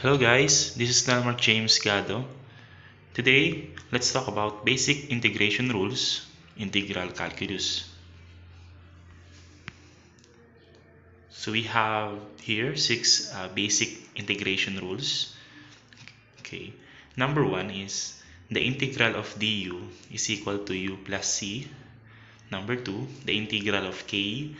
Hello guys, this is Nelmar James Gado. Today, let's talk about basic integration rules, integral calculus. So we have here six uh, basic integration rules. Okay, number one is the integral of du is equal to u plus c. Number two, the integral of k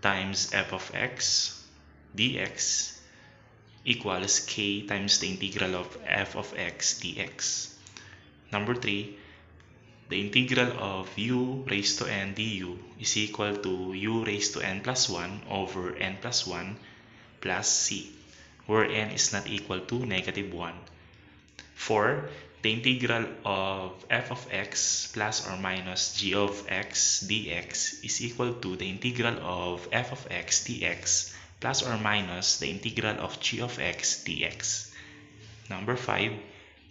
times f of x dx equals k times the integral of f of x dx. Number 3, the integral of u raised to n du is equal to u raised to n plus 1 over n plus 1 plus c, where n is not equal to negative 1. 4. The integral of f of x plus or minus g of x dx is equal to the integral of f of x dx plus or minus the integral of g of x dx. Number 5,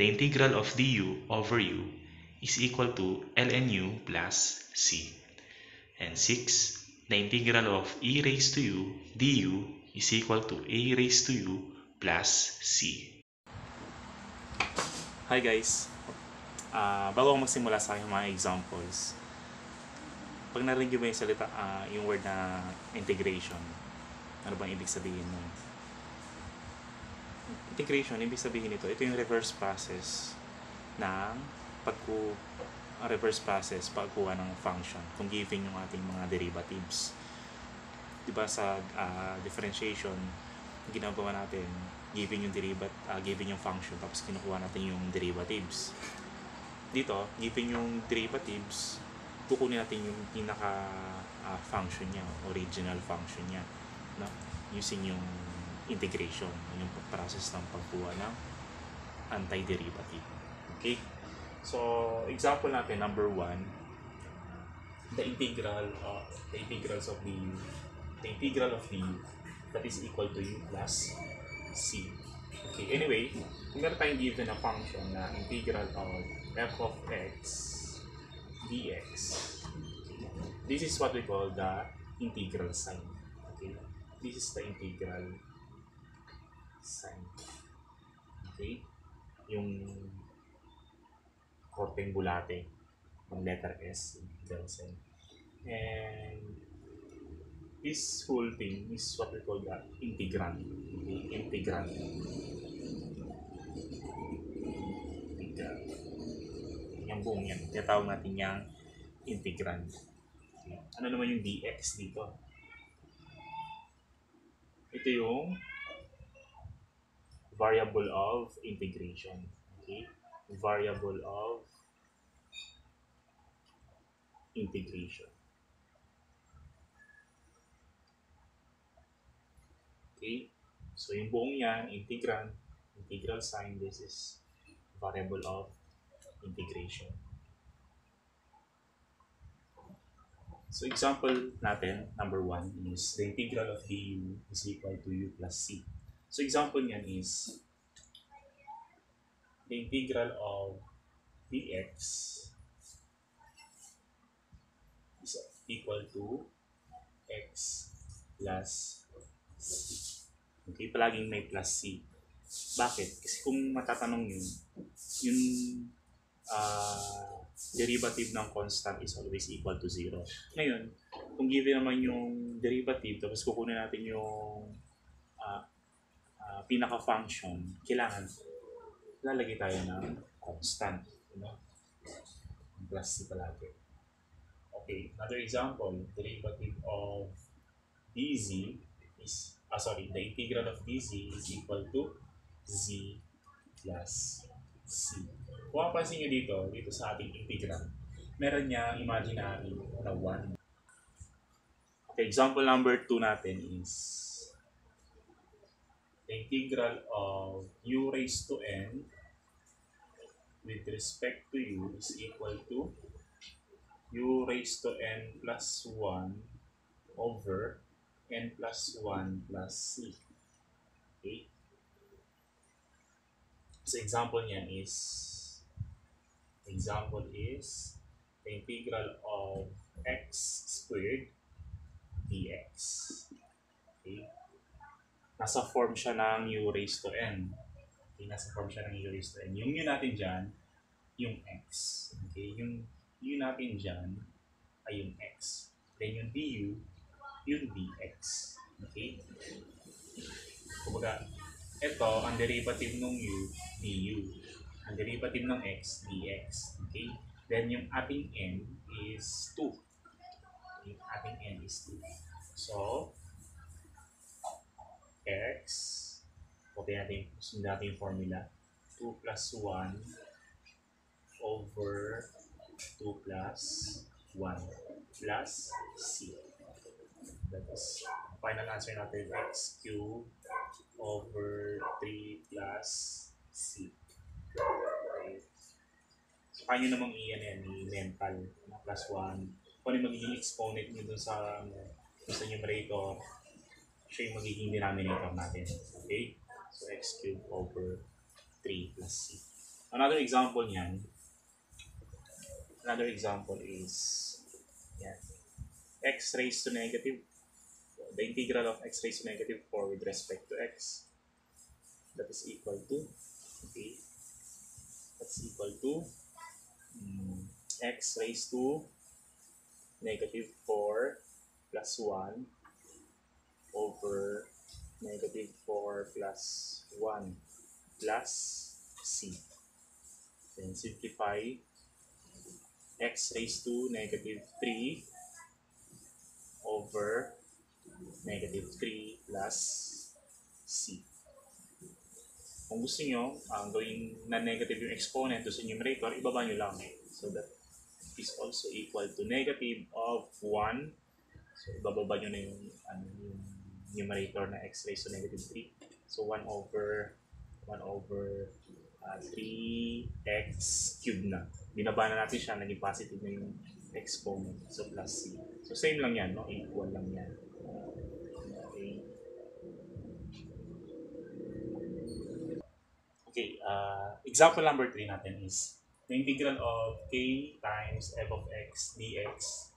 the integral of du over u is equal to ln u plus c. And 6, the integral of e raised to u du is equal to a raised to u plus c. Hi guys! Uh, bago ako magsimula sa aking mga examples, pag narinig mo yung salita, uh, yung word na integration, ano bang ibig sabihin nun? Integration, ibig sabihin nito, ito yung reverse process ng pagku ang reverse process pagkuha ng function kung given yung ating mga derivatives. 'Di ba sa uh, differentiation, ginagawa natin given yung derivative, uh, given yung function tapos kinukuha natin yung derivatives. Dito, given yung derivatives, kukunin natin yung pinaka uh, function niya, original function niya no? using yung integration, yung process ng pagkuha ng antiderivative. Okay? So, example natin, number one, the integral of the integrals of the the integral of the that is equal to u plus c. Okay, anyway, meron tayong given na function na integral of f of x dx, this is what we call the integral sign. Okay, this is the integral sign. Okay? Yung korteng bulate ng letter S, integral sign. And this whole thing is what we call the integrand. Okay? Integrand. Integral. Yung buong yan. Tinatawag natin yung integrand. Ano naman yung dx dito? Ito yung variable of integration. Okay? Variable of integration. Okay? So, yung buong yan, integrand, integral sign, this is variable of integration. So example natin, number one, is the integral of du is equal to u plus c. So example niyan is the integral of dx is equal to x plus c. Okay, palaging may plus c. Bakit? Kasi kung matatanong yun, yung uh, derivative ng constant is always equal to 0. Ngayon, kung given naman yung derivative, tapos kukunin natin yung uh, uh, pinaka-function, kailangan lalagay tayo ng constant. Know? Plus C palagi. Okay, another example, derivative of dz is, ah sorry, the integral of dz is equal to z plus c. Kung mapansin nyo dito, dito sa ating integral, meron niya imaginary na 1. Okay, example number 2 natin is the integral of u raised to n with respect to u is equal to u raised to n plus 1 over n plus 1 plus c. Okay? So example niyan is Example is the integral of x squared dx. Okay? Nasa form siya ng u raised to n. Okay, nasa form siya ng u raised to n. Yung u natin dyan, yung x. Okay, yung u natin dyan ay yung x. Then yung du, yung dx. Okay? Kumbaga, ito, ang derivative ng u, du. Ang derivative ng x, dx. Okay? Then yung ating n is 2. Yung ating n is 2. So, x, copy natin, sunod natin yung formula. 2 plus 1 over 2 plus 1 plus c. That is, final answer natin x cubed over 3 plus c. Okay. So, kaya namang iyan yan, i-mental, na plus 1. Kung ano magiging exponent nyo dun sa, ano, dun sa numerator, siya yung magiging denominator natin. Okay? So, x cubed over 3 plus c. Another example niyan, another example is, yan, x raised to negative, the integral of x raised to negative 4 with respect to x, that is equal to, okay, that's equal to mm, x raised to negative 4 plus 1 over negative 4 plus 1 plus c. Then simplify x raised to negative 3 over negative 3 plus c. Kung gusto nyo, ang gawing na negative yung exponent sa numerator, ibaba nyo lang. So that is also equal to negative of 1. So ibababa nyo na yung, ano, yung numerator na x raised to negative 3. So 1 over 1 over uh, 3x cubed na. Binaba na natin siya, naging positive na yung exponent. So plus c. So same lang yan, no? Equal lang yan. Okay. Okay, uh, example number 3 natin is the integral of k times f of x dx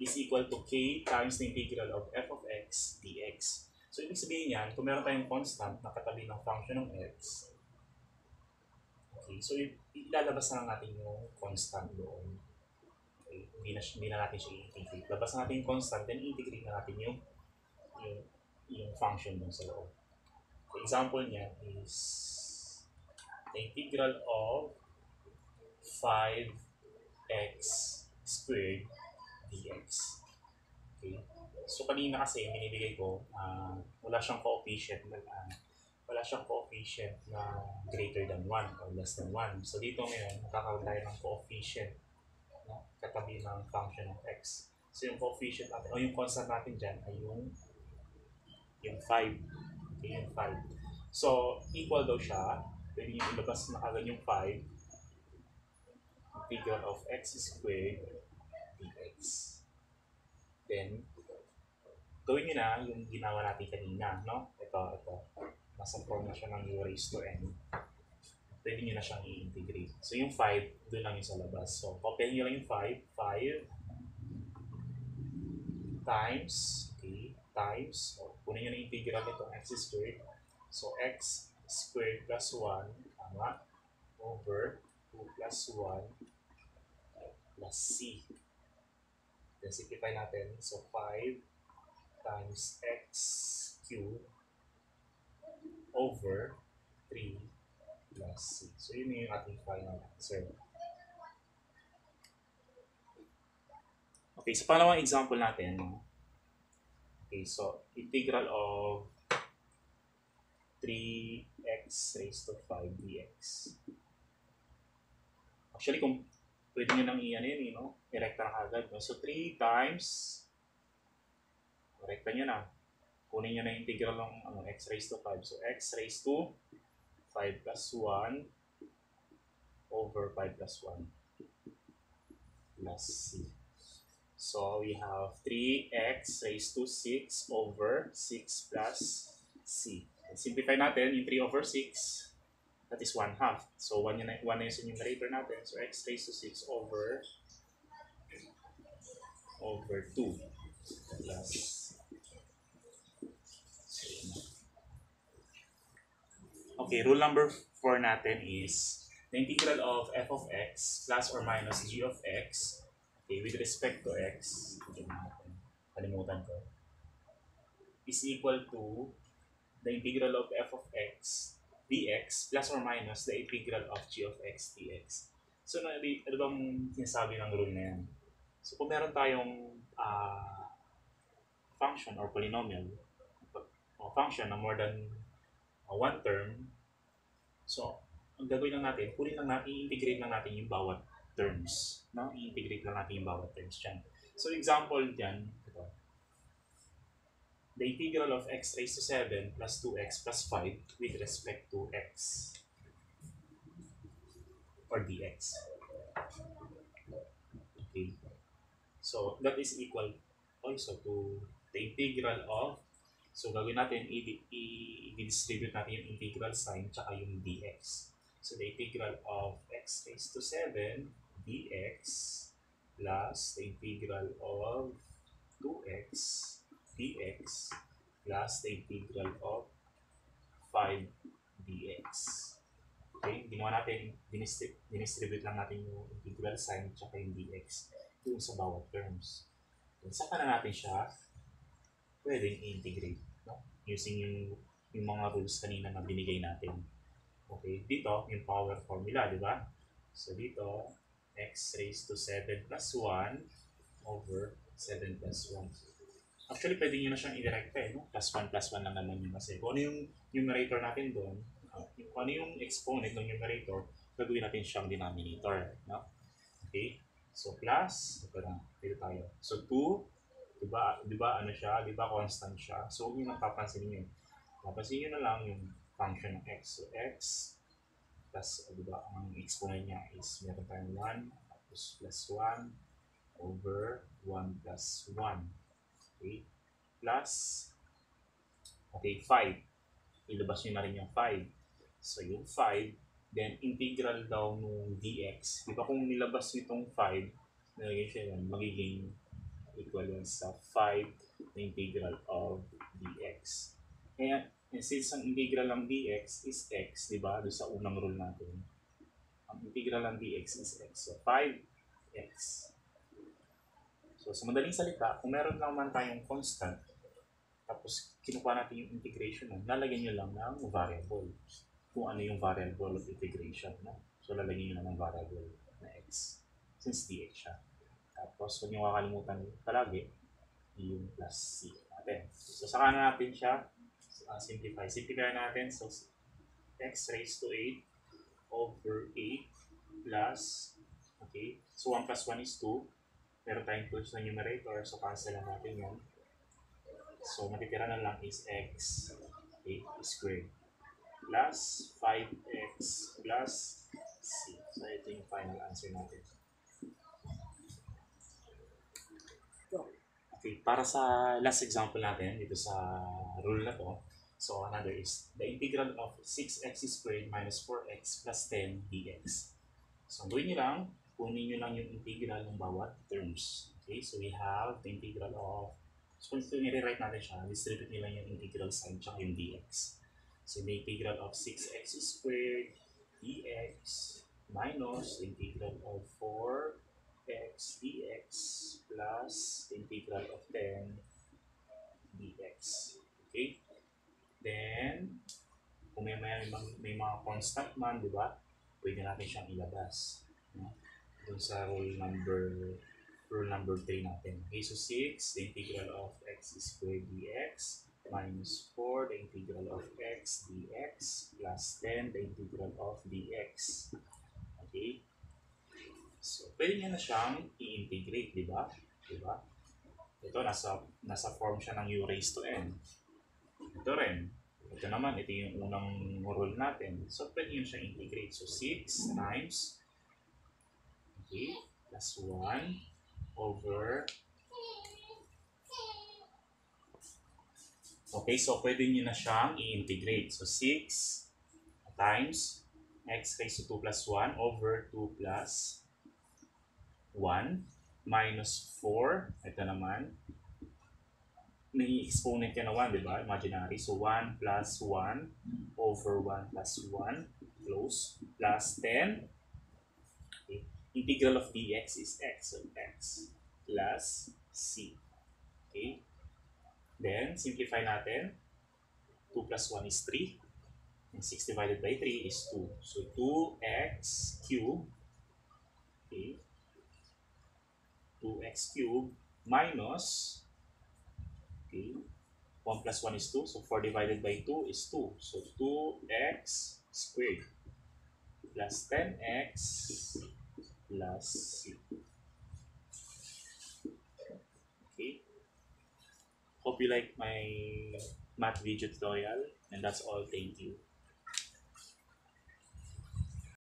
is equal to k times the integral of f of x dx. So, ibig sabihin yan, kung meron tayong constant na katabi ng function ng x, okay, so ilalabas na natin yung constant doon. Okay, hindi na, hindi na natin siya i-integrate. Labas na natin yung constant, then integrate na natin yung, yung, yung function doon sa loob. The example niya is the integral of 5x squared dx. Okay? So kanina kasi binibigay ko, ah, wala siyang coefficient na ah, wala siyang coefficient na greater than 1 or less than 1. So dito ngayon, magkakaroon tayo ng coefficient no? katabi ng function of x. So yung coefficient natin, o yung constant natin dyan ay yung yung 5. Okay, yung 5. So, equal daw siya. Pwede nyo ilabas na agad yung 5. Integral of x squared dx. Then, gawin nyo na yung ginawa natin kanina, no? Ito, ito. Nasa form na siya ng u raised to n. Pwede nyo na siyang i-integrate. So, yung 5, doon lang yung sa labas. So, copy nyo lang yung 5. 5 times, okay, times, o, kunin nyo na yung integral nito, x squared. So, x squared plus 1, tama, over 2 plus 1 plus c. Then simplify natin. So 5 times x cubed over 3 plus c. So yun yung ating final answer. Okay, so pangalawang example natin. Okay, so integral of 3x raised to 5 dx. Actually, kung pwede nyo nang iyan yun, eh, no? I-recta na agad. So, 3 times, recta nyo na. Kunin nyo na integral ng ano, x raised to 5. So, x raised to 5 plus 1 over 5 plus 1 plus c. So, we have 3x raised to 6 over 6 plus c. Simplify natin yung 3 over 6 that is 1 half. So 1 yun, 1 na yun sa numerator natin. So x raised to 6 over over 2 plus Okay, rule number 4 natin is the integral of f of x plus or minus g of x okay, with respect to x, natin, kalimutan ko, is equal to the integral of f of x dx plus or minus the integral of g of x dx. So, ano, ano bang sinasabi ng rule na yan? So, kung meron tayong ah, function or polynomial, o function na more than uh, one term, so, ang gagawin lang natin, kunin lang natin, i-integrate lang natin yung bawat terms. No? I-integrate lang natin yung bawat terms dyan. So, example dyan. The integral of x raised to 7 plus 2x plus 5 with respect to x or dx. Okay. So, that is equal also to the integral of So, gagawin natin, i-distribute natin yung integral sign tsaka yung dx. So, the integral of x raised to 7 dx plus the integral of 2x dx plus the integral of 5 dx. Okay, ginawa natin, dinistrib- dinistribute lang natin yung integral sign tsaka yung dx doon sa bawat terms. Then, saka na natin siya pwedeng i-integrate no? using yung, yung mga rules kanina na binigay natin. Okay, dito, yung power formula, di ba? So, dito, x raised to 7 plus 1 over 7 plus 1. Actually, pwede nyo na siyang i-direct eh, no? Plus 1 plus 1 lang naman yun kasi. Kung ano yung numerator natin doon, uh, kung ano yung exponent ng numerator, gagawin natin siyang denominator, no? Okay? So, plus, ito na, dito tayo. So, 2 Di ba, di ba ano siya, di constant siya. So, huwag nyo nang papansinin yun. Papansinin nyo na lang yung function ng x. So, x plus, di ba, ang exponent niya is meron tayong 1 tapos plus 1 over 1 plus 1. Okay? Plus, okay, 5. Ilabas nyo na rin yung 5. So, yung 5, then integral daw nung dx. Di ba kung nilabas nyo itong 5, nalagay siya yan, magiging equal yan sa 5 na integral of dx. Kaya, and since ang integral ng dx is x, di ba, doon sa unang rule natin, ang integral ng dx is x. So, 5x. So, sa madaling salita, kung meron lang tayong constant, tapos kinukuha natin yung integration nun, lalagyan nyo lang ng variable. Kung ano yung variable of integration. No? So, lalagyan nyo lang ng variable na x. Since dx siya. Tapos, huwag niyo kakalimutan palagi yung plus c natin. So, saka na natin siya uh, simplify. Simplify natin. So, x raised to 8 over 8 plus, okay, so 1 plus 1 is 2. Meron tayong tools na numerator, so cancel lang natin yun. So, matitira na lang is x 8 squared plus 5x plus c. So, ito yung final answer natin. Okay, para sa last example natin dito sa rule na to, so another is the integral of 6x squared minus 4x plus 10 dx. So, gawin nyo lang, kunin nyo lang yung integral ng bawat terms. Okay, so we have the integral of, so kung nire-write natin siya, distribute lang yung integral sign tsaka yung dx. So, the integral of 6x squared dx minus the integral of 4 x dx plus integral of 10 dx. Okay? Then, kung may, may, may mga constant man, di ba? Pwede natin siyang ilabas. No? Doon sa rule number rule number 3 natin. Okay, so 6, the integral of x squared dx minus 4, the integral of x dx plus 10, the integral of dx. Okay? So, pwede nyo na siyang i-integrate, di ba? Di ba? Ito, nasa, nasa form siya ng u raised to n. Ito rin. Ito naman, ito yung unang rule natin. So, pwede nyo siyang integrate. So, 6 times, okay, plus 1 over, okay, so pwede nyo na siyang i-integrate. So, 6 times x raised to 2 plus 1 over 2 plus 1 minus 4, ito naman, may exponent ka na 1, di ba? Imaginary. So 1 plus 1 over 1 plus 1 close plus 10. Integral of dx is x. So x plus c. Okay. Then, simplify natin. 2 plus 1 is 3. And 6 divided by 3 is 2. So 2x cubed. Okay. 2x cubed minus Okay. 1 plus 1 is 2. So 4 divided by 2 is 2. So 2x squared plus 10x plus. Okay. Hope you like my math video tutorial. And that's all. Thank you.